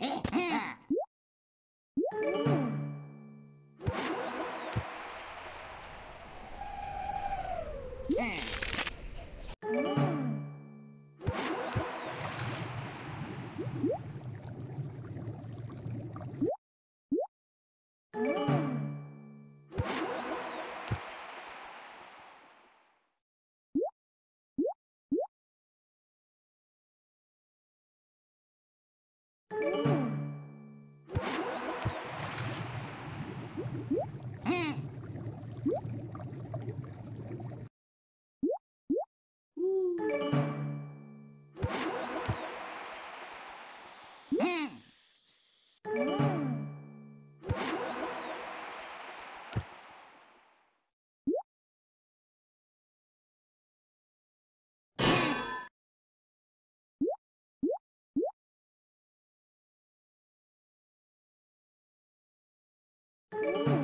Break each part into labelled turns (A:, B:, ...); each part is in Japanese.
A: Yeah. Mm-hmm. Ooh. Mm.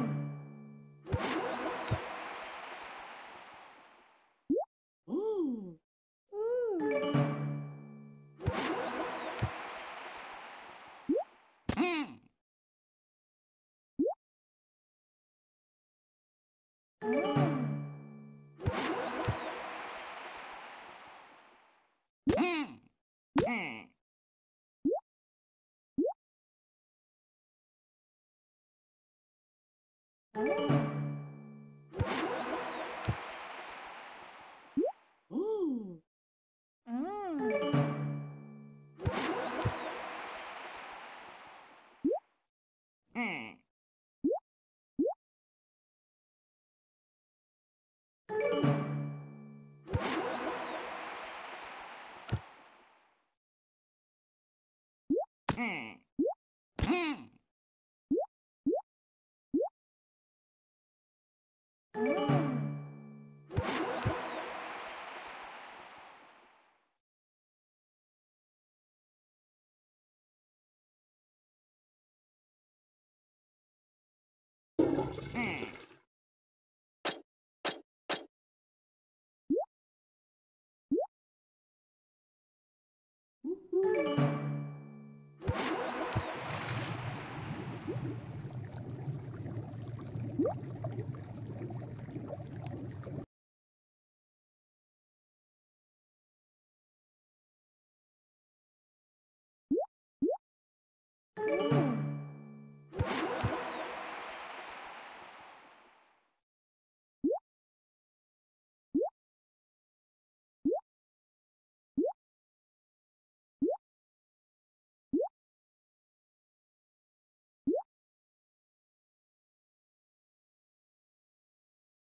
A: Ooh.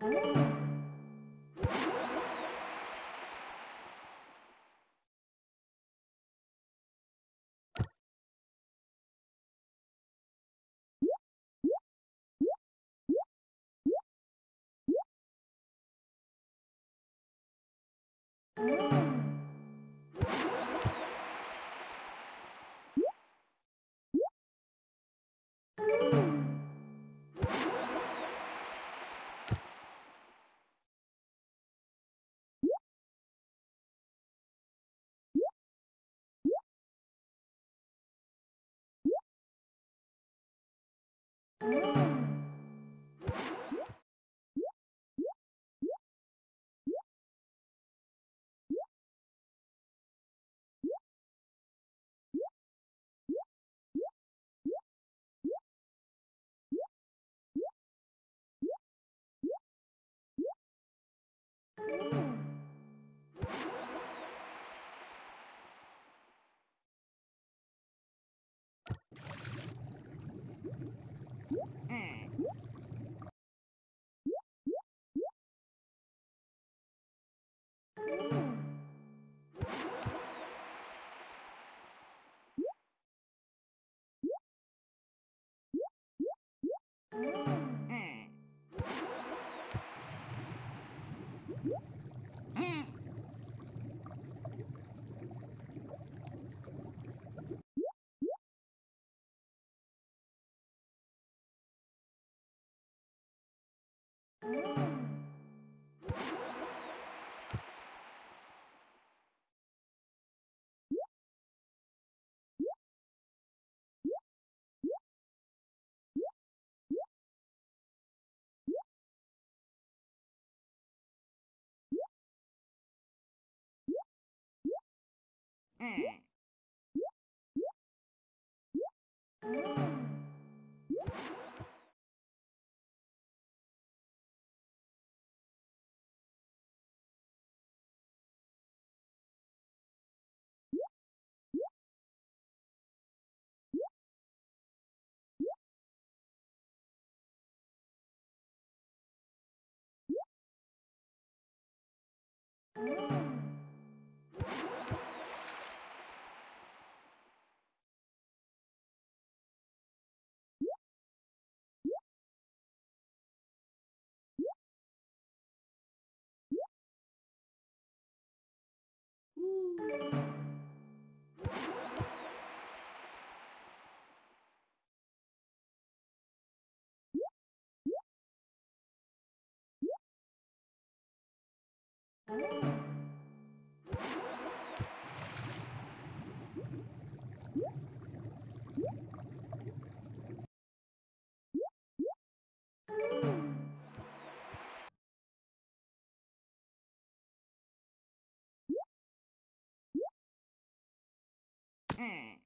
A: Thank Oh. Whoa! Mm. Mm. Mm. Hmm.